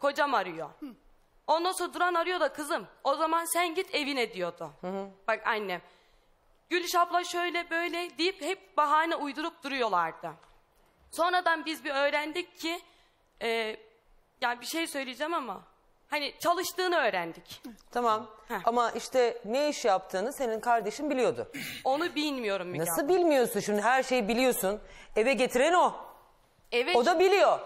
Kocam arıyor. Ondan sonra Duran arıyor da kızım o zaman sen git evine diyordu. Bak annem. Gülüş abla şöyle böyle deyip hep bahane uydurup duruyorlardı. Sonradan biz bir öğrendik ki e, yani bir şey söyleyeceğim ama hani çalıştığını öğrendik. Tamam Heh. ama işte ne iş yaptığını senin kardeşin biliyordu. Onu bilmiyorum Müge Nasıl abla. bilmiyorsun şimdi her şeyi biliyorsun. Eve getiren o. Evet. O da biliyor.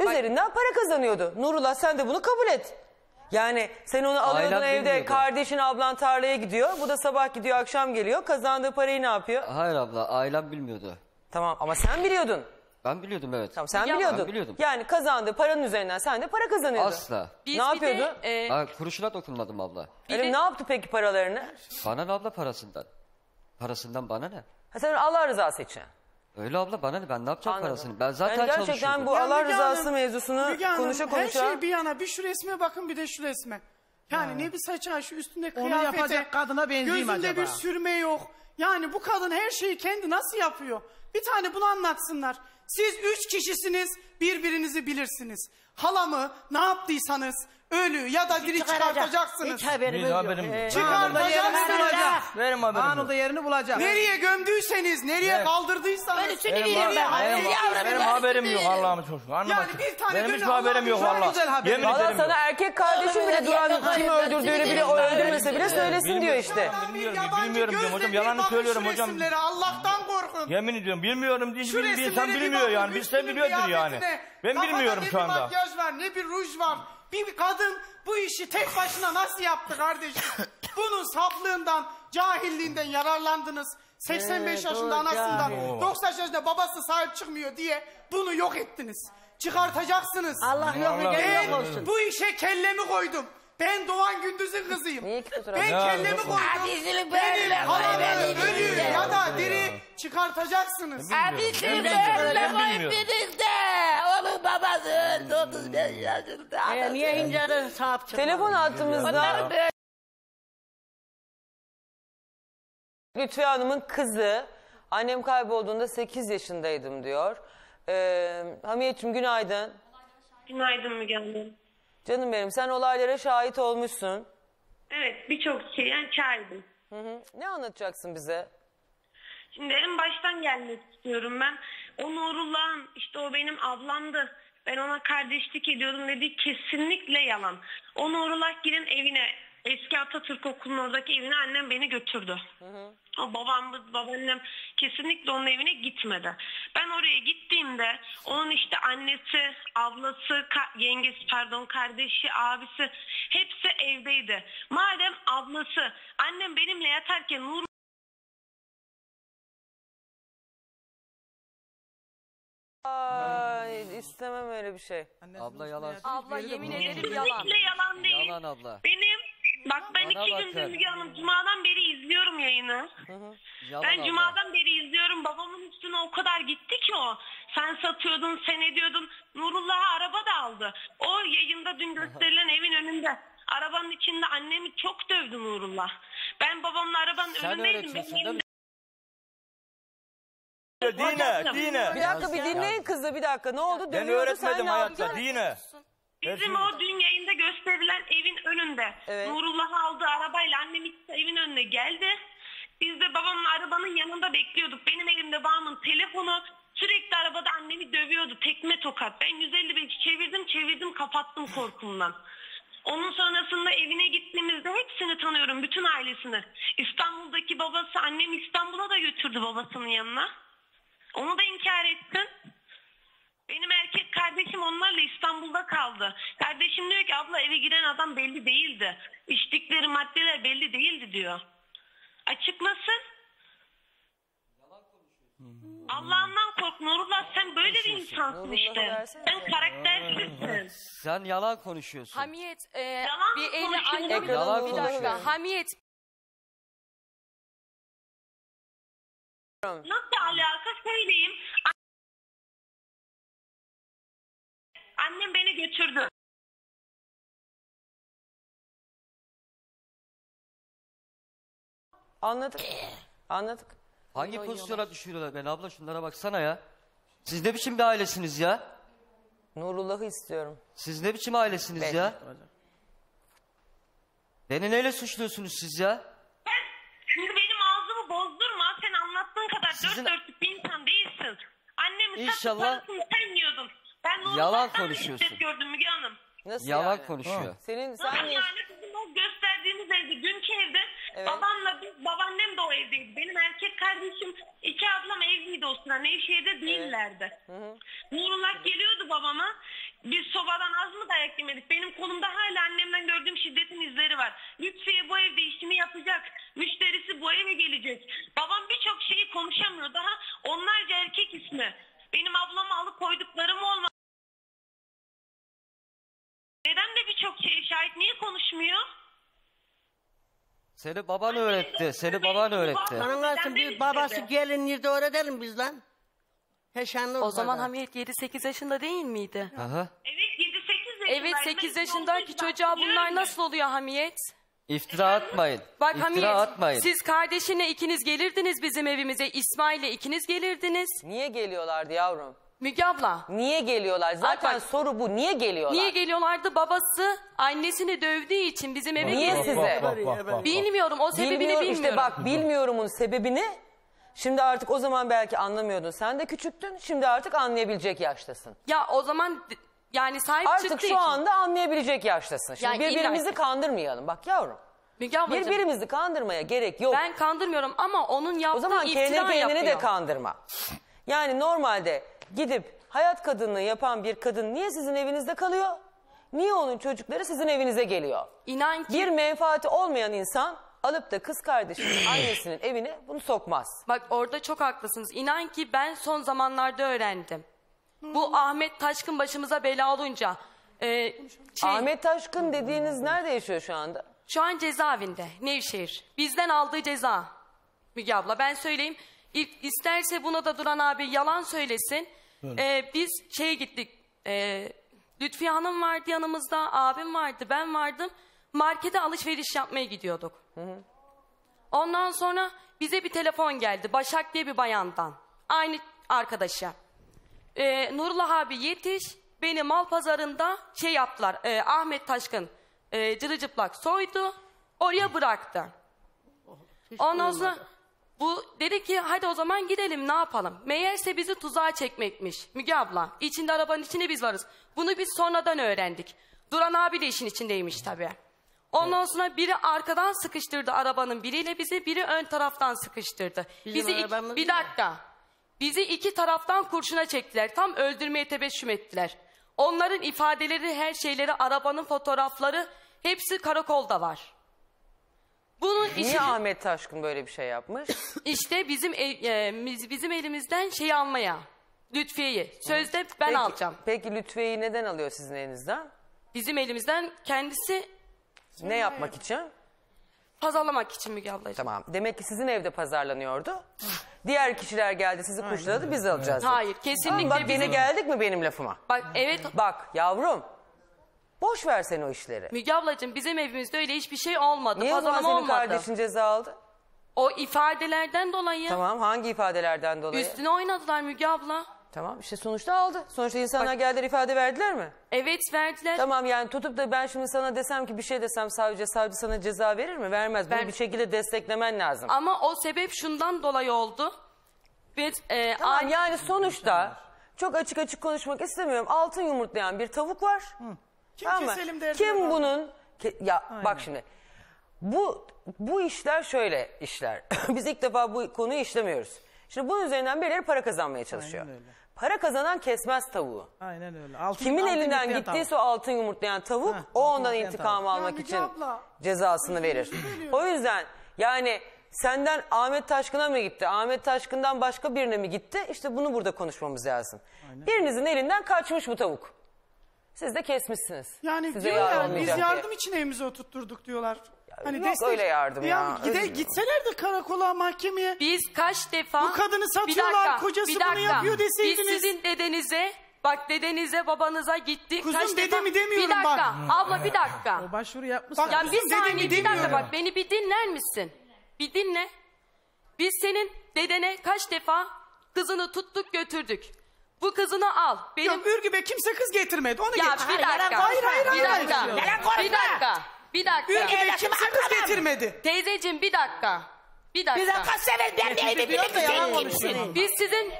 Üzerinden para kazanıyordu. Nurullah sen de bunu kabul et. Yani sen onu alıyordun Ailem evde bilmiyordu. kardeşin ablan tarlaya gidiyor. Bu da sabah gidiyor akşam geliyor. Kazandığı parayı ne yapıyor? Hayır abla ailem bilmiyordu. Tamam ama sen biliyordun. Ben biliyordum evet. Tamam sen Ya- biliyordun. Ben biliyordum. Yani kazandığı paranın üzerinden sen de para kazanıyordun. Asla. Biz ne bir de, yapıyordu? e, Ben kuruşuna dokunmadım abla. bir Öyle de- ne yaptı peki paralarını? Bana ne abla parasından? Parasından bana ne? Ha, sen Allah rızası için. Öyle abla bana ne? Ben ne yapacağım Anladım. parasını? Ben zaten yani gerçekten çalışıyordum. bu Allah Müge rızası mevzusunu Müge Hanım, konuşa Her konuşa. şey bir yana bir şu resme bakın bir de şu resme. Yani ne bir saça şu üstünde Onu kıyafete. yapacak kadına benzeyeyim Gözünde acaba? bir sürme yok. Yani bu kadın her şeyi kendi nasıl yapıyor? Bir tane bunu anlatsınlar. Siz üç kişisiniz birbirinizi bilirsiniz. Halamı ne yaptıysanız ölü ya da diri çıkartacaksınız. Hiç haberim Hiç yok. haberim yok. Çıkartacaksınız. yerini bulacak. Verim haberim yok. Anında yerini bulacak. Nereye gömdüyseniz, nereye Evet. kaldırdıysanız. Benim, ben. benim, Hadi yavrum, benim ben haberim yok. Allah'ım çok. Anlamak Yani bir tane Benim gönül hiç haberim yok valla. güzel haberi. Yemin Valla ederim sana yok. erkek kardeşim bile Duran yapma, kim yapma, öldürdüğünü bile o öldürmese bile söylesin diyor işte. bilmiyorum, Bir bilmiyorum, yabancı bilmiyorum diyorum gözle hocam. bir bakın söylüyorum şu hocam. resimlere, Allah'tan korkun. Yemin ediyorum bilmiyorum diye Şu bir insan bir bilmiyor bakın, yani. Bilse üstünün biliyordur yani. kıyafetine. Ben Kafada bilmiyorum ne şu bir anda. makyaj var ne bir ruj var. Bir kadın bu işi tek başına nasıl yaptı kardeşim? Bunun saflığından, cahilliğinden yararlandınız. 85 Evet, yaşında anasından, cahil. 90 yaşında babası sahip çıkmıyor diye bunu yok ettiniz. Çıkartacaksınız. Allah yok Allah eder Ben yok olsun. bu işe kellemi koydum. Ben Doğan Gündüz'ün kızıyım. Ki? Ben Ya, kellemi koydum. Abisini Benim böyle halamı koymadınız ölü ya. da diri çıkartacaksınız. Abisini böyle bilmiyorum, ben Onun babası öldü 35 yaşında. E, niye incerin sahip çıkmadın? Telefon hattımızda Lütfi Hanım'ın kızı annem kaybolduğunda 8 yaşındaydım diyor. Ee, Hamiyetciğim günaydın. Günaydın Müge Hanım. Canım benim sen olaylara şahit olmuşsun. Evet birçok şeye şahidim. Hı hı. Ne anlatacaksın bize? Şimdi en baştan gelmek istiyorum ben. O Nurullah'ın işte o benim ablamdı. Ben ona kardeşlik ediyordum dedi kesinlikle yalan. O Nurullah gidin evine eski Atatürk Okulu'nun oradaki evine annem beni götürdü. O babam, babaannem kesinlikle onun evine gitmedi. Ben oraya gittiğimde onun işte annesi, ablası, yengesi pardon kardeşi, abisi hepsi evdeydi. Madem ablası annem benimle yatarken Nur istemem öyle bir şey. Abla yalan. Abla yemin ederim yalan. Kesinlikle yalan değil. Yalan abla. Benim bak ben Bana iki bak gündür. Müge Hanım Cuma'dan beri izliyorum yayını. Yalan ben abla. Cuma'dan beri izliyorum. Babamın üstüne o kadar gitti ki o. Sen satıyordun, sen ediyordun. Nurullah'a araba da aldı. O yayında dün gösterilen evin önünde. Arabanın içinde annemi çok dövdü Nurullah. Ben babamla arabanın Sen önündeydim. öğretiyorsun Benim değil mi? Dine, dine. Bir dakika bir dinleyin kızı bir dakika. Ne oldu? Ben sen öğretmedim ne hayatta. yaptın? Dine. Bizim o dün yayında gösterilen evin önünde. Evet. Nurullah aldığı arabayla annem işte evin önüne geldi. Biz de babamla arabanın yanında bekliyorduk. Benim elimde babamın telefonu sürekli arabada annemi dövüyordu. Tekme tokat. Ben 155 çevirdim çevirdim kapattım korkumdan. Onun sonrasında evine gittiğimizde hepsini tanıyorum. Bütün ailesini. İstanbul'daki babası annemi İstanbul'a da götürdü babasının yanına. Onu da inkar ettin. Benim erkek kardeşim onlarla İstanbul'da kaldı. Kardeşim diyor ki abla eve giren adam belli değildi. İçtikleri maddeler belli değildi diyor. Açıklasın. Allah'ından kork Nurullah sen böyle bir insansın işte. Sen karaktersizsin. Sen yalan konuşuyorsun. Hamiyet e, Yalan bir eli konuşuyorsun? annemin Yalan bir dakika. Hamiyet Nasıl alaka söyleyeyim. Annem beni götürdü. Anladık. Anladık. Hangi pozisyona düşürüyorlar beni abla şunlara baksana ya. Siz ne biçim bir ailesiniz ya? Nurullah'ı istiyorum. Siz ne biçim ailesiniz ya? Beni neyle suçluyorsunuz siz ya? Ben, şimdi benim ağzımı bozdurma. Sen anlattığın kadar Sizin- dört bir insan değilsin. Annemin İnşallah- İnşallah... parasını sen yiyordun. Ben Yalan konuşuyorsun. şiddet gördüm Müge Hanım. Nasıl Yalan yani? konuşuyor. Senin Nasıl sen niye- yani bizim o gösterdiğimiz evde, dünkü evde Evet. babamla biz, babaannem de o evdeydi. Benim erkek kardeşim, iki ablam evliydi o sıra. Nevşehir'de değillerdi. Nurullah geliyordu babama. Biz sobadan az mı dayak yemedik? Benim kolumda hala annemden gördüğüm şiddetin izleri var. Lütfiye bu evde işini yapacak. Müşterisi bu eve gelecek. Konuşamıyor. Daha onlarca erkek ismi. Benim ablamı alıp koyduklarım olmadı. Neden de birçok şeye şahit? Niye konuşmuyor? Seni baban öğretti. Seni baban öğretti. Olsun bir babası gelin yerde öğretelim biz lan. Heşanlı O zaman Hamiyet 7-8 yaşında değil miydi? Aha. Evet 7-8 yaşındayım. Evet Ben 8 ne yaşındaki çocuğa bunlar nasıl oluyor Hamiyet? İftira atmayın. Bak İftira Hamiyet atmayın. siz kardeşinle ikiniz gelirdiniz bizim evimize. İsmail'le ikiniz gelirdiniz. Niye geliyorlardı yavrum? Müge abla. Niye geliyorlar? Zaten bak- soru bu. Niye geliyorlar? Niye geliyorlardı? Babası annesini dövdüğü için bizim eve Niye geldi. size? Bilmiyorum o sebebini Bilmiyorum bilmiyorum. işte bak bilmiyorumun sebebini şimdi artık o zaman belki anlamıyordun. Sen de küçüktün şimdi artık anlayabilecek yaştasın. Ya o zaman yani sahip Artık çıktığı şu için. anda anlayabilecek yaştasın. Şimdi Yani birbirimizi illaki. kandırmayalım bak yavrum. Müge ablacığım Birbirimizi kandırmaya gerek yok. ben kandırmıyorum ama onun yaptığı o zaman iftira kendi kendini yapıyor. de kandırma. Yani normalde gidip hayat kadınlığı yapan bir kadın niye sizin evinizde kalıyor? Niye onun çocukları sizin evinize geliyor? İnan ki Bir menfaati olmayan insan alıp da kız kardeşinin annesinin evine bunu sokmaz. Bak orada çok haklısınız. İnan ki ben son zamanlarda öğrendim. Bu Ahmet Taşkın başımıza bela olunca e, şey, Ahmet Taşkın dediğiniz nerede yaşıyor şu anda? şu an cezaevinde Nevşehir. Bizden aldığı ceza. Müge abla ben söyleyeyim. İ- İsterse buna da Duran abi yalan söylesin. E, biz şeye gittik. E, Lütfiye Hanım vardı yanımızda. Abim vardı ben vardım. Markete alışveriş yapmaya gidiyorduk. Ondan sonra bize bir telefon geldi. Başak diye bir bayandan. Aynı arkadaşa. Ee, Nurullah abi yetiş. Beni mal pazarında şey yaptılar. e, Ahmet Taşkın e, cırıcıplak soydu. Oraya bıraktı. Ondan sonra bu dedi ki hadi o zaman gidelim ne yapalım. Meğerse bizi tuzağa çekmekmiş. Müge abla içinde arabanın içinde biz varız. Bunu biz sonradan öğrendik. Duran abi de işin içindeymiş tabii. Ondan sonra biri arkadan sıkıştırdı arabanın biriyle bizi biri ön taraftan sıkıştırdı. Bizim bizi arabamız bir dakika. Bizi iki taraftan kurşuna çektiler. Tam öldürmeye tebeşüm ettiler. Onların ifadeleri, her şeyleri, arabanın fotoğrafları hepsi karakolda var. Bunun işi Niye Ahmet Taşkın böyle bir şey yapmış? işte bizim el- e, biz- bizim elimizden şeyi almaya. Lütfiye'yi. Sözde ben peki, alacağım. Peki Lütfiye'yi neden alıyor sizin elinizden? Bizim elimizden kendisi Ne yapmak için? pazarlamak için Müge ablacığım. Tamam. Demek ki sizin evde pazarlanıyordu. Diğer kişiler geldi sizi kuşladı biz alacağız. Hayır kesinlikle bak bizim... gene geldik mi benim lafıma? Bak evet Bak yavrum. Boş ver sen o işleri. Müge ablacığım bizim evimizde öyle hiçbir şey olmadı. Niye o zaman Pazarlama senin olmadı. kardeşin ceza aldı? O ifadelerden dolayı Tamam hangi ifadelerden dolayı? üstüne oynadılar Müge abla. Tamam işte sonuçta aldı. Sonuçta insanlar geldiler ifade verdiler mi? Evet verdiler. Tamam yani tutup da ben şimdi sana desem ki bir şey desem savcı savcı sana ceza verir mi? Vermez. Bunu bir şekilde desteklemen lazım. Ama o sebep şundan dolayı oldu. Biz e, Tamam an- yani sonuçta çok açık açık konuşmak istemiyorum. Altın yumurtlayan bir tavuk var. Kim Tamam mı? keselim derdi Kim var. bunun Ke- ya bak şimdi bu bu işler şöyle işler. Biz ilk defa bu konuyu işlemiyoruz. Şimdi bunun üzerinden birileri para kazanmaya çalışıyor. Aynen öyle. Para kazanan kesmez tavuğu. Aynen öyle. Altın, Kimin altın elinden yumurtlayan gittiyse tavuk. o altın yumurtlayan tavuk Heh, o altın ondan yumurtlayan intikam tavuk. almak için abla, cezasını verir. O yüzden yani senden Ahmet Taşkın'a mı gitti? Ahmet Taşkın'dan başka birine mi gitti? İşte bunu burada konuşmamız lazım. Birinizin elinden kaçmış bu tavuk. Siz de kesmişsiniz. Yani Size diyor yar ya olmayacak biz diye. yardım için evimize oturtturduk diyorlar. Hani yok öyle yardım ya, Gide, gitseler de karakola mahkemeye. biz kaç defa... Bu kadını Bir satıyorlar, dakika, kocası bir bunu yapıyor deseydiniz. Biz sizin dedenize, bak dedenize babanıza gittik. Kuzum kaç defa... mi demiyorum Bir dakika, bak. abla bir dakika. O başvuru yapmışlar. Bak, Ya bir saniye bir dakika demiyorum. bak beni bir dinler misin? Bir dinle. Biz senin dedene kaç defa kızını tuttuk götürdük. Bu kızını al. Benim Yok Ürgüp'e kimse kız getirmedi. Onu ya getir. bir dakika. konuşma. Hayır, hayır, bir hayır. dakika. Bir dakika. Bir dakika. Ürgüp'e Evlatım kimse kız getirmedi. Teyzeciğim bir dakika. Bir dakika. Bize kaç sefer ben neydi Biraz da yalan kimsin? konuşuyor. Biz sizin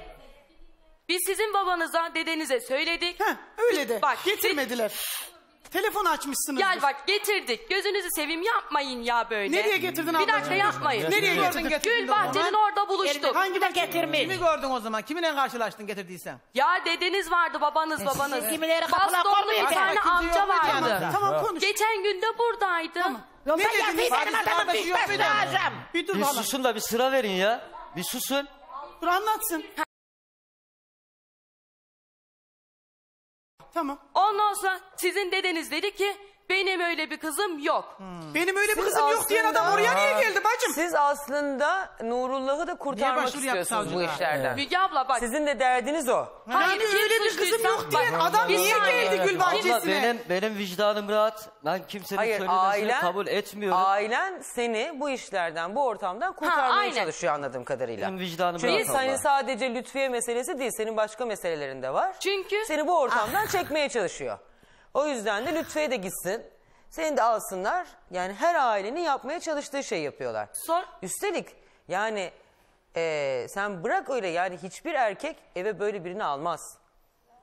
biz sizin babanıza, dedenize söyledik. Heh, öyle de. Bak, Getirmediler. Telefon açmışsınız. Gel bak getirdik. Gözünüzü seveyim yapmayın ya böyle. Nereye getirdin Bir ablacığım? dakika yapmayın. Nereye getirdin? Gül Bahçe'nin orada buluştuk. Hangi bak getirmiş? Kimi gördün o zaman? Kiminle karşılaştın getirdiysen? Ya dedeniz vardı babanız babanız. siz kimileri kapılar koymayın. bir tane amca vardı. Tamam konuş. Geçen gün de buradaydı. Yok Ne ben dediniz? benim bitmesi muydu? lazım. Bir dur Bir susun da bir sıra verin ya. Bir susun. Dur anlatsın. Tamam. Ondan sonra sizin dedeniz dedi ki benim öyle bir kızım yok. Benim öyle bir Siz kızım yok diyen adam oraya niye geldi bacım? Siz aslında Nurullah'ı da kurtarmak başvuru yaptı istiyorsunuz bu savcılığa? işlerden. Müge abla bak. Sizin de derdiniz o. Yani kim öyle bir suçluysa- kızım yok diyen Bak, adam bir niye saniye. geldi Gül Abla Bahçesi'ne? benim benim vicdanım rahat. Ben kimsenin Hayır söylemesini ailen, kabul etmiyorum. ailen seni bu işlerden, bu ortamdan kurtarmaya aynen. çalışıyor anladığım kadarıyla. Benim vicdanım Çünkü rahat abla. sadece Lütfiye meselesi değil, senin başka meselelerin de var. Çünkü Seni bu ortamdan çekmeye çalışıyor. O yüzden de Lütfiye de gitsin. Seni de alsınlar. Yani her ailenin yapmaya çalıştığı şeyi yapıyorlar. Sor. Üstelik yani eee, sen bırak öyle yani hiçbir erkek eve böyle birini almaz.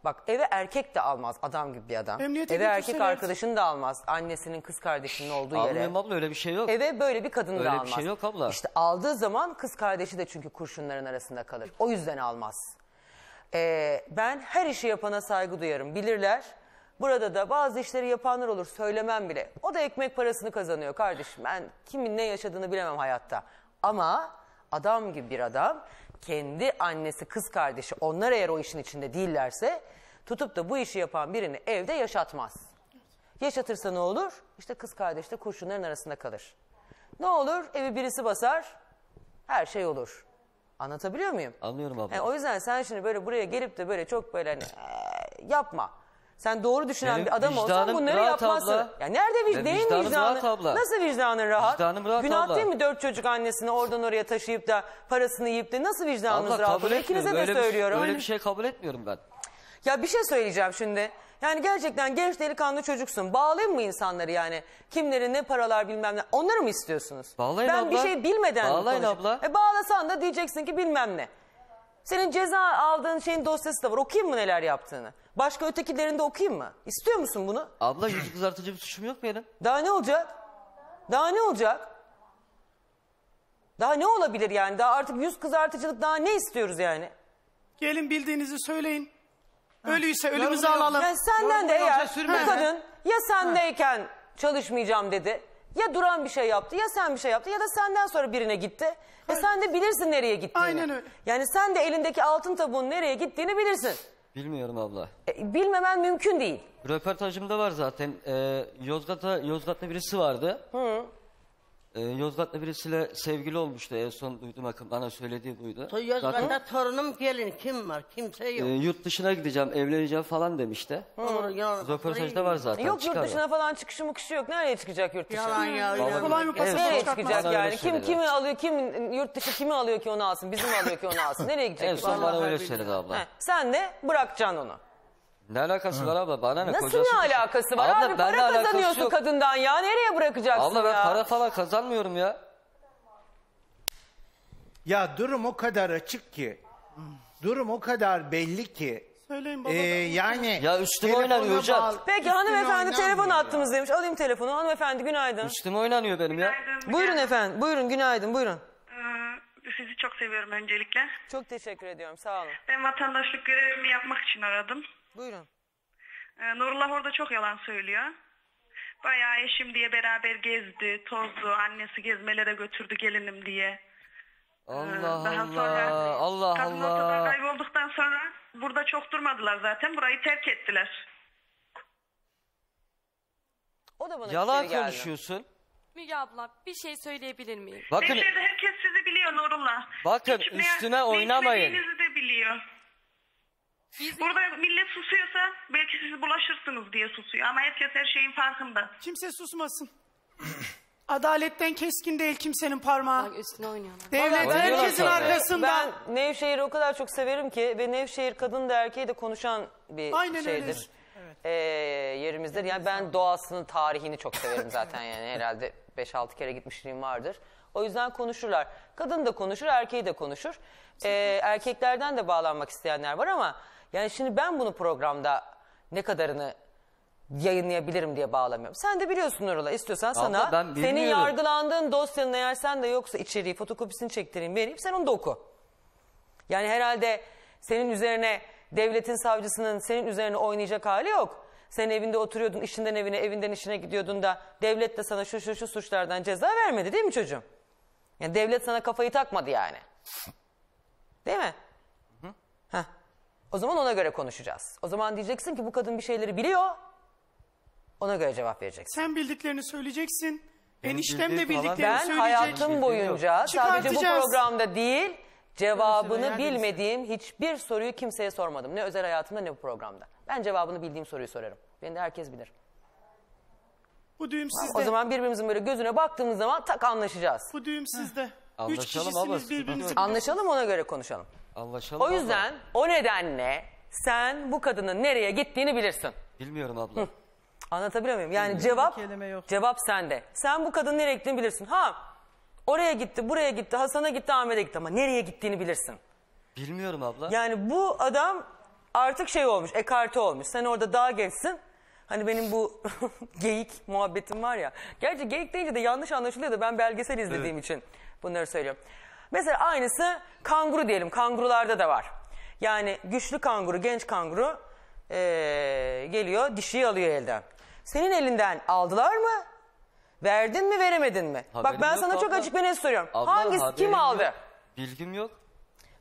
Bak eve erkek de almaz adam gibi bir adam. Emniyete eve erkek götürseler. arkadaşını da almaz. Annesinin kız kardeşinin olduğu yere. Almıyorum abla öyle bir şey yok. Eve böyle bir kadın da Öyle bir almaz. şey yok abla. İşte aldığı zaman kız kardeşi de çünkü kurşunların arasında kalır. O yüzden almaz. Ee, ben her işi yapana saygı duyarım. Bilirler. Burada da bazı işleri yapanlar olur söylemem bile. O da ekmek parasını kazanıyor kardeşim. Ben kimin ne yaşadığını bilemem hayatta. Ama adam gibi bir adam kendi annesi kız kardeşi onlar eğer o işin içinde değillerse tutup da bu işi yapan birini evde yaşatmaz. Yaşatırsa ne olur? İşte kız kardeş de kurşunların arasında kalır. Ne olur? Evi birisi basar, her şey olur. Anlatabiliyor muyum? Anlıyorum abla. Yani o yüzden sen şimdi böyle buraya gelip de böyle çok böyle hani "Ee, yapma. Sen doğru düşünen Benim bir adam olsan vicdanım bunları rahat yapmazsın. abla. Ya nerede vicdan? Benim Neyin vicdanım vicdanı? rahat abla. Nasıl vicdanın rahat? Vicdanım rahat Günah abla. değil mi dört çocuk annesini oradan oraya taşıyıp da parasını yiyip de nasıl vicdanınız Abla rahat kabul? İkinize etmiyorum. de Öyle bir- söylüyorum. öyle bir şey kabul etmiyorum ben. Ya bir şey söyleyeceğim şimdi. Yani gerçekten genç delikanlı çocuksun. Bağlayayım mı insanları yani? Kimlerin ne paralar bilmem ne. Onları mı istiyorsunuz? Bağlayın ben bir abla. şey bilmeden mi Bağlayın abla. E bağlasan da diyeceksin ki bilmem ne. Senin ceza aldığın şeyin dosyası da var. Okuyayım mı neler yaptığını? Başka ötekilerini de okuyayım mı? İstiyor musun bunu? Abla yüz kızartıcı bir suçum yok benim. Daha ne olacak? Daha ne olacak? Daha ne olabilir yani? Daha artık yüz kızartıcılık daha ne istiyoruz yani? Gelin bildiğinizi söyleyin. Ölüyse ölümüzü alalım. Yani senden de eğer yoksa sürme. bu kadın ya sendeyken çalışmayacağım dedi. Ya duran bir şey yaptı ya sen bir şey yaptı ya da senden sonra birine gitti. E sen de bilirsin nereye gittiğini. Aynen öyle. Yani sen de elindeki altın tabuğun nereye gittiğini bilirsin. Bilmiyorum abla. E, bilmemen mümkün değil. Röportajımda var zaten. Ee, Yozgat'a Yozgat'ta birisi vardı. Ee, Yozgat'ta birisiyle sevgili olmuştu en son duydum akım bana söylediği buydu. Zaten Yozgat'ta torunum gelin kim var? Kimse e, yok. yurt dışına gideceğim, evleneceğim falan demişti. Doğru, yalan. Röportajda var zaten. yok çıkar yurt o. dışına falan çıkışı mıkışı yok. Nereye çıkacak yurt dışı? Yalan ya. Vallahi yalan. Kolay mı pasaport Nereye çıkartmaz? çıkacak Bana yani? Kim kimi alıyor, kim yurt dışı kimi alıyor ki onu alsın? Bizi mi alıyor ki onu alsın? Nereye gidecek? En son bana öyle söyledi abla. He, Sen de bırakacaksın onu. Ne alakası var abla? Bana ne? Nasıl Kocası- ne alakası var? Abla, Abi benimle para alakası kazanıyorsun yok. kadından ya. Nereye bırakacaksın Abla ben ya? para falan kazanmıyorum ya. Ya durum o kadar açık ki. Durum o kadar belli ki. Söyleyin baba. Ee, yani Ya üstüme telefona oynanıyor hocam. bağlı- Peki üstüne hanımefendi telefon oynanmıyor attınız demiş. Alayım telefonu. Hanımefendi günaydın. Üstüme oynanıyor benim ya. Buyurun efendim. Buyurun günaydın. Buyurun. Ee, Sizi çok seviyorum öncelikle. Çok teşekkür ediyorum. Sağ olun. Ben vatandaşlık görevimi yapmak için aradım. Buyurun. Ee, Nurullah orada çok yalan söylüyor. Bayağı eşim diye beraber gezdi, tozdu, annesi gezmelere götürdü gelinim diye. Ee, Allah Daha Allah. sonra Allah kadın ortadan Allah. kaybolduktan sonra burada çok durmadılar zaten. Burayı terk ettiler. O da bana Yalan müşteri geldi. konuşuyorsun. Müge abla bir şey söyleyebilir miyim? Bakın Nevşehir'de herkes sizi biliyor Nurullah. Bakın, Hiç ne- üstüne ne oynamayın. istediğinizi de biliyor. Burada millet susuyorsa belki siz bulaşırsınız diye susuyor. Ama herkes her şeyin farkında. Kimse susmasın. Adaletten keskin değil kimsenin parmağı. Bak üstüne oynuyorlar. Devlet Vallahi herkesin oynuyorlar arkasında. Ben Nevşehir'i o kadar çok severim ki ve Nevşehir kadın da erkeği de konuşan bir Aynen öyle. şeydir. Ee, yerimizdir. Yani ben doğasının tarihini çok severim zaten yani herhalde 5-6 kere gitmişliğim vardır. O yüzden konuşurlar. Kadın da konuşur, erkeği de konuşur. Ee, erkeklerden de bağlanmak isteyenler var ama yani şimdi ben bunu programda ne kadarını yayınlayabilirim diye bağlamıyorum. Sen de biliyorsun Nurullah. İstiyorsan sana ben senin bilmiyorum. yargılandığın dosyanın eğer sen de yoksa içeriği fotokopisini çektireyim vereyim sen onu da oku. Yani herhalde senin üzerine devletin savcısının senin üzerine oynayacak hali yok. Sen evinde oturuyordun, işinden evine, evinden işine gidiyordun da devlet de sana şu şu şu suçlardan ceza vermedi değil mi çocuğum? Yani devlet sana kafayı takmadı yani. Değil mi? Heh. O zaman ona göre konuşacağız. O zaman diyeceksin ki bu kadın bir şeyleri biliyor. Ona göre cevap vereceksin. Sen bildiklerini söyleyeceksin. Benim Eniştem de bildiğim falan- bildiklerini Ben söyleyecek. hayatım boyunca sadece bu Çıkartacağız. programda değil cevabını bilmediğim hiçbir soruyu kimseye sormadım. Ne özel hayatımda ne bu programda. Ben cevabını bildiğim soruyu sorarım. Beni de herkes bilir. Bu düğüm sizde. O zaman birbirimizin böyle gözüne baktığımız zaman tak anlaşacağız. Bu düğüm sizde. Üç Anlaşalım kişisiniz ama birbirinizi sıkıntı Anlaşalım ona göre konuşalım. Anlaşalım O abla. yüzden o nedenle sen bu kadının nereye gittiğini bilirsin. Bilmiyorum abla. Anlatabiliyor muyum? Yani cevap kelime yok. cevap sende. Sen bu kadının nereye gittiğini bilirsin. Ha oraya gitti, buraya gitti, Hasan'a gitti, Ahmet'e gitti ama nereye gittiğini bilirsin. Bilmiyorum abla. Yani bu adam artık şey olmuş, ekarte olmuş. Sen orada daha gençsin. Hani benim bu geyik muhabbetim var ya. Gerçi geyik deyince de yanlış anlaşılıyor da ben belgesel izlediğim için bunları söylüyorum. Mesela aynısı kanguru diyelim. Kangurularda da var. Yani güçlü kanguru, genç kanguru eee, geliyor dişiyi alıyor elden. Senin elinden aldılar mı? Verdin mi veremedin mi? Bak Haberim ben yok sana çok abla. açık bir net soruyorum. Abla, Hangisi haberim kim yok. aldı? Bilgim yok.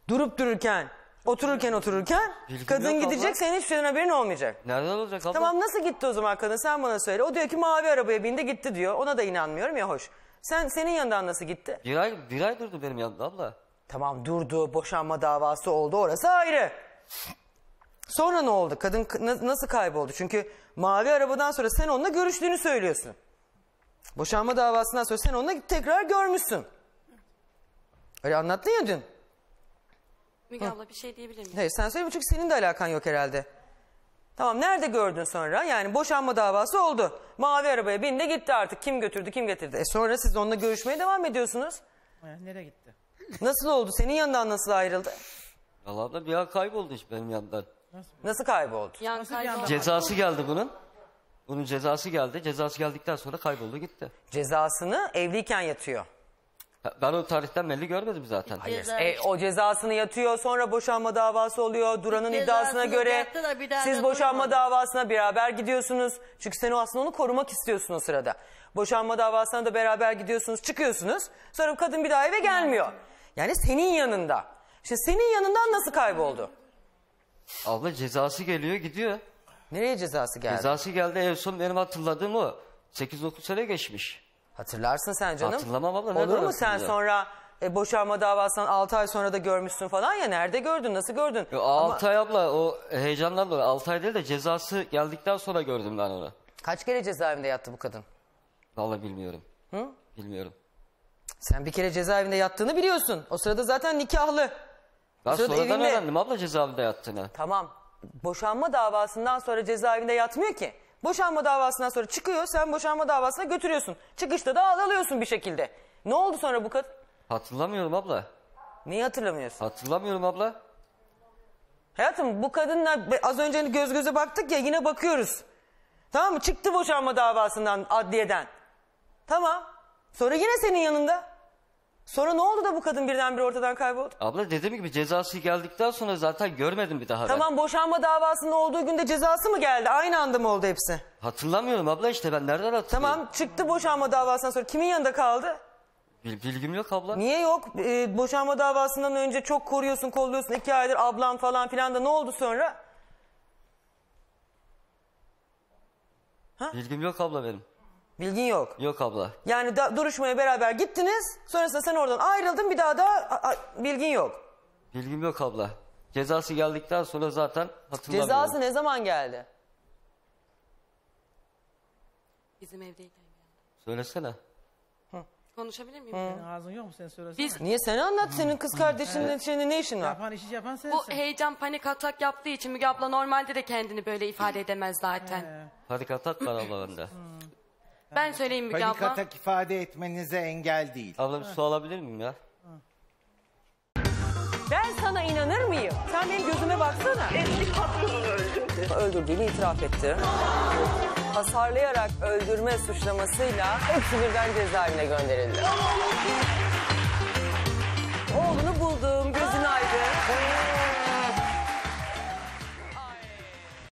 Durup dururken, otururken otururken Bilgim kadın yok gidecek abla. senin hiçbir şeyden haberin olmayacak. Nereden olacak abla? Tamam nasıl gitti o zaman kadın sen bana söyle. O diyor ki mavi arabaya bindi gitti diyor. Ona da inanmıyorum ya hoş. Sen senin yanından nasıl gitti? Bir ay, bir ay durdu benim yanımda abla. Tamam durdu boşanma davası oldu orası ayrı. Sonra ne oldu? Kadın nasıl kayboldu? Çünkü mavi arabadan sonra sen onunla görüştüğünü söylüyorsun. Boşanma davasından sonra sen onunla tekrar görmüşsün. Öyle anlattın ya dün. Müge abla bir şey diyebilir miyim? Hayır sen söyleme çünkü senin de alakan yok herhalde. Tamam nerede gördün sonra? Yani boşanma davası oldu. Mavi arabaya bindi gitti artık. Kim götürdü kim getirdi? E sonra siz onunla görüşmeye devam ediyorsunuz. Nereye gitti? Nasıl oldu? Senin yanından nasıl ayrıldı? Allah abla bir ay kayboldu işte benim yanımdan. Nasıl kayboldu? Yan Nasıl bir anda- kaybolma. Cezası geldi bunun. Bunun cezası geldi. Cezası geldikten sonra kayboldu gitti. Cezasını evliyken yatıyor. Ben o tarihten belli görmedim zaten. Ceza- E, o cezasını yatıyor sonra boşanma davası oluyor. Duran'ın Cezasını iddiasına göre yattı da bir daha siz da boşanma duymadım. davasına beraber gidiyorsunuz. Çünkü sen o aslında onu korumak istiyorsun o sırada. Boşanma davasına da beraber gidiyorsunuz çıkıyorsunuz. Sonra kadın bir daha eve gelmiyor. Yani senin yanında. İşte senin yanından nasıl kayboldu? Abla cezası geliyor gidiyor. Nereye cezası geldi? Cezası geldi en son benim hatırladığım o. 8-9 sene geçmiş. Hatırlarsın sen canım. Hatırlamam abla, nereden Olur mu sen hatırlayacağım? sonra e, boşanma davasından 6 ay sonra da görmüşsün falan ya nerede gördün nasıl gördün? Yo, Ama Altay abla o heyecandan dolayı Altay değil de cezası geldikten sonra gördüm ben onu. kaç kere cezaevinde yattı bu kadın? Vallahi bilmiyorum. Bilmiyorum. Sen bir kere cezaevinde yattığını biliyorsun. O sırada zaten nikahlı. Ben Sırada sonradan evinde- öğrendim abla cezaevinde yattığını. Tamam. Boşanma davasından sonra cezaevinde yatmıyor ki. Boşanma davasından sonra çıkıyor. Sen boşanma davasına götürüyorsun. Çıkışta da alıyorsun bir şekilde. Ne oldu sonra bu kadın? Hatırlamıyorum abla. Neyi hatırlamıyorsun? Hatırlamıyorum abla. Hayatım bu kadınla be- az önce göz göze baktık ya yine bakıyoruz. Tamam mı? Çıktı boşanma davasından adliyeden. Tamam. Sonra yine senin yanında. Sonra ne oldu da bu kadın birdenbire ortadan kayboldu? Abla dediğim gibi cezası geldikten sonra zaten görmedim bir daha ben. Tamam boşanma davasının olduğu günde cezası mı geldi? Aynı anda mı oldu hepsi? Hatırlamıyorum abla işte ben nereden hatırlıyorum? Tamam çıktı boşanma davasından sonra kimin yanında kaldı? Bil- bilgim yok abla. Niye yok? Ee, boşanma davasından önce çok koruyorsun, kolluyorsun. iki aydır ablam falan filan da ne oldu sonra? Bilgim yok abla benim. Bilgin yok. Yok abla. Yani da, duruşmaya beraber gittiniz. Sonrasında sen oradan ayrıldın bir daha da a- a- bilgin yok. Bilgim yok abla. Cezası geldikten sonra zaten hatırlamıyorum. Cezası ne zaman geldi? Bizim evdeyken. Söylesene. Konuşabilir miyim? Senin ağzın yok mu sen söylesene. Biz Niye sen anlat senin kız kardeşinin şeyinde ne işin var? Yapan işi yapan sensin. bu heyecan panik atak yaptığı için Müge abla normalde de kendini böyle ifade edemez zaten. Panik atak var ablamda. Ben söyleyeyim Müge abla. atak ifade etmenize engel değil. Abla bir su alabilir miyim ya? Ben sana inanır mıyım? Sen benim gözüme baksana. Eski patronunu öldürdü. Öldürdüğünü itiraf etti. Hasarlayarak öldürme suçlamasıyla hepsi birden cezaevine gönderildi.